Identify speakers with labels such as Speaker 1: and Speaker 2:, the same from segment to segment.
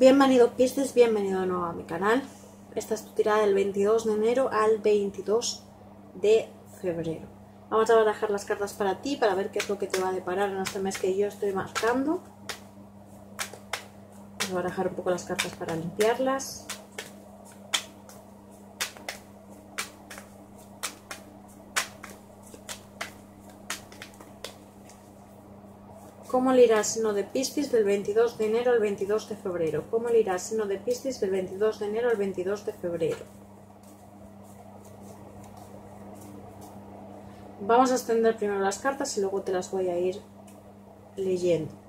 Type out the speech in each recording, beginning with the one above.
Speaker 1: Bienvenido Piscis, bienvenido de nuevo a mi canal. Esta es tu tirada del 22 de enero al 22 de febrero. Vamos a barajar las cartas para ti, para ver qué es lo que te va a deparar en este mes que yo estoy marcando. Vamos a barajar un poco las cartas para limpiarlas. ¿Cómo le irá signo de Piscis del 22 de enero al 22 de febrero? ¿Cómo le irá signo de Piscis del 22 de enero al 22 de febrero? Vamos a extender primero las cartas y luego te las voy a ir leyendo.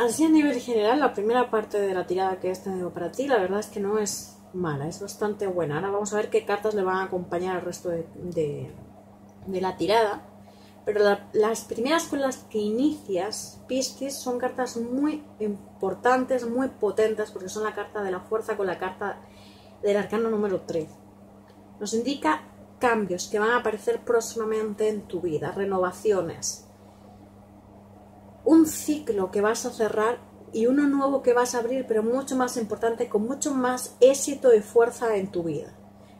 Speaker 1: Así a nivel general, la primera parte de la tirada que he tenido para ti, la verdad es que no es mala, es bastante buena. Ahora vamos a ver qué cartas le van a acompañar al resto de, la tirada. Pero las primeras con las que inicias, Piscis, son cartas muy importantes, muy potentes, porque son la carta de la fuerza con la carta del arcano número 3. Nos indica cambios que van a aparecer próximamente en tu vida, renovaciones, un ciclo que vas a cerrar y uno nuevo que vas a abrir, pero mucho más importante, con mucho más éxito y fuerza en tu vida.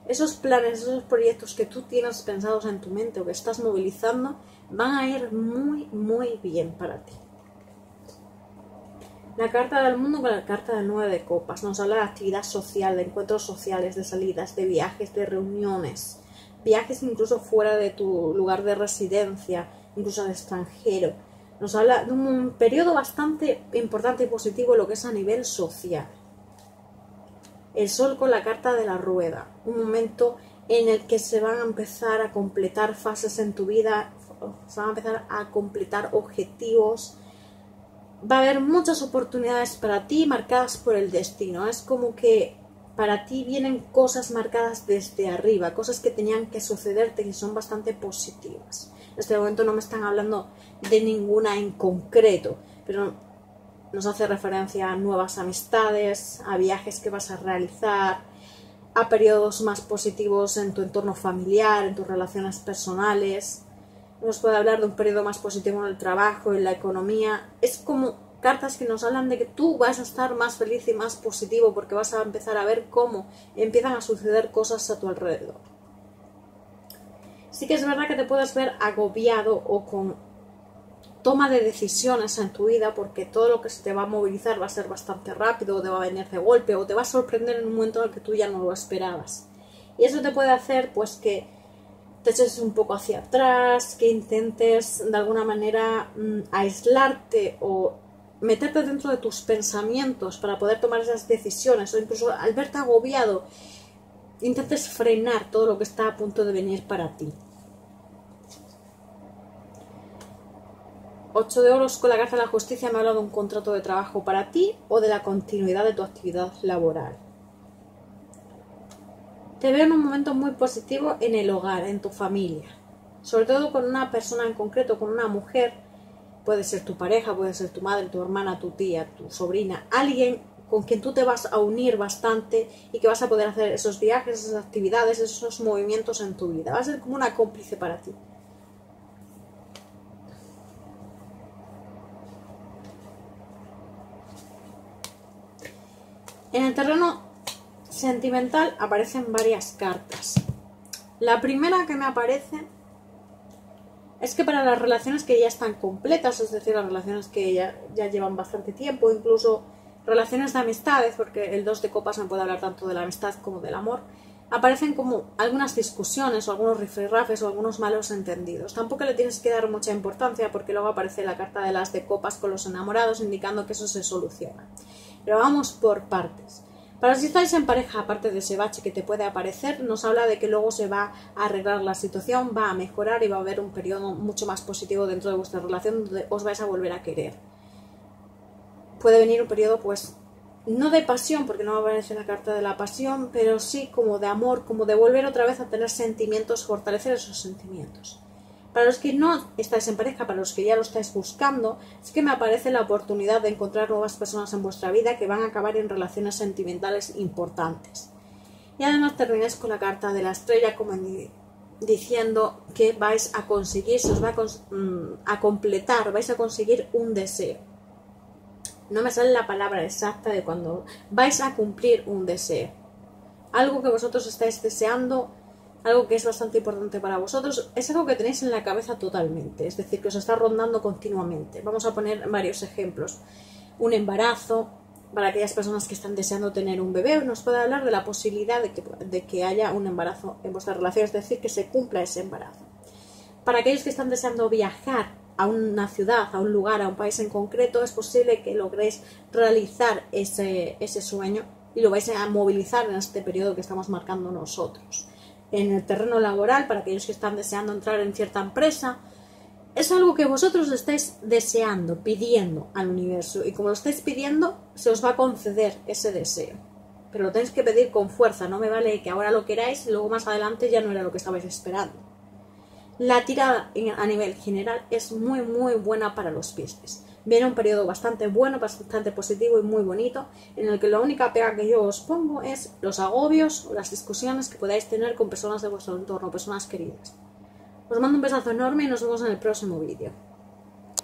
Speaker 1: Esos planes, esos proyectos que tú tienes pensados en tu mente o que estás movilizando, van a ir muy, muy bien para ti. La carta del mundo con la carta del nueve de copas nos habla de actividad social, de encuentros sociales, de salidas, de viajes, de reuniones, viajes incluso fuera de tu lugar de residencia, incluso al extranjero nos habla de un periodo bastante importante y positivo lo que es a nivel social. El sol con la carta de la rueda, un momento en el que se van a empezar a completar fases en tu vida, se van a empezar a completar objetivos. Va a haber muchas oportunidades para ti marcadas por el destino. Es como que para ti vienen cosas marcadas desde arriba, cosas que tenían que sucederte y son bastante positivas. Este momento no me están hablando de ninguna en concreto, pero nos hace referencia a nuevas amistades, a viajes que vas a realizar, a periodos más positivos en tu entorno familiar, en tus relaciones personales. Nos puede hablar de un periodo más positivo en el trabajo, en la economía. Es como cartas que nos hablan de que tú vas a estar más feliz y más positivo porque vas a empezar a ver cómo empiezan a suceder cosas a tu alrededor. Sí que es verdad que te puedes ver agobiado o con toma de decisiones en tu vida porque todo lo que se te va a movilizar va a ser bastante rápido o te va a venir de golpe o te va a sorprender en un momento en el que tú ya no lo esperabas. Y eso te puede hacer pues que te eches un poco hacia atrás, que intentes de alguna manera mm, aislarte o meterte dentro de tus pensamientos para poder tomar esas decisiones o incluso al verte agobiado intentes frenar todo lo que está a punto de venir para ti. 8 de oros con la carta de la justicia me habla de un contrato de trabajo para ti o de la continuidad de tu actividad laboral. Te veo en un momento muy positivo en el hogar, en tu familia. Sobre todo con una persona en concreto, con una mujer. Puede ser tu pareja, puede ser tu madre, tu hermana, tu tía, tu sobrina. Alguien con quien tú te vas a unir bastante y que vas a poder hacer esos viajes, esas actividades, esos movimientos en tu vida. Va a ser como una cómplice para ti. En el terreno sentimental aparecen varias cartas. La primera que me aparece es que para las relaciones que ya están completas, es decir, las relaciones que ya, ya llevan bastante tiempo, incluso relaciones de amistades, porque el 2 de copas me puede hablar tanto de la amistad como del amor, aparecen como algunas discusiones o algunos rifirrafes o algunos malos entendidos. Tampoco le tienes que dar mucha importancia porque luego aparece la carta de las de copas con los enamorados indicando que eso se soluciona. Pero vamos por partes. Para si estáis en pareja, aparte de ese bache que te puede aparecer, nos habla de que luego se va a arreglar la situación, va a mejorar y va a haber un periodo mucho más positivo dentro de vuestra relación donde os vais a volver a querer. Puede venir un periodo, pues, no de pasión, porque no va a aparecer la carta de la pasión, pero sí como de amor, como de volver otra vez a tener sentimientos, fortalecer esos sentimientos. Para los que no estáis en pareja, para los que ya lo estáis buscando, es que me aparece la oportunidad de encontrar nuevas personas en vuestra vida que van a acabar en relaciones sentimentales importantes. Y además termináis con la carta de la estrella diciendo que vais a conseguir, se os va mm, a completar, vais a conseguir un deseo. No me sale la palabra exacta de cuando vais a cumplir un deseo. Algo que vosotros estáis deseando algo que es bastante importante para vosotros, es algo que tenéis en la cabeza totalmente, es decir, que os está rondando continuamente. Vamos a poner varios ejemplos. Un embarazo, para aquellas personas que están deseando tener un bebé, nos puede hablar de la posibilidad de que, de que haya un embarazo en vuestra relación, es decir, que se cumpla ese embarazo. Para aquellos que están deseando viajar a una ciudad, a un lugar, a un país en concreto, es posible que logréis realizar ese, ese sueño y lo vais a movilizar en este periodo que estamos marcando nosotros en el terreno laboral, para aquellos que están deseando entrar en cierta empresa, es algo que vosotros estáis deseando, pidiendo al universo. Y como lo estáis pidiendo, se os va a conceder ese deseo. Pero lo tenéis que pedir con fuerza, no me vale que ahora lo queráis y luego más adelante ya no era lo que estabais esperando. La tirada a nivel general es muy muy buena para los Piscis viene un periodo bastante bueno, bastante positivo y muy bonito, en el que la única pega que yo os pongo es los agobios o las discusiones que podáis tener con personas de vuestro entorno, personas queridas. Os mando un besazo enorme y nos vemos en el próximo vídeo.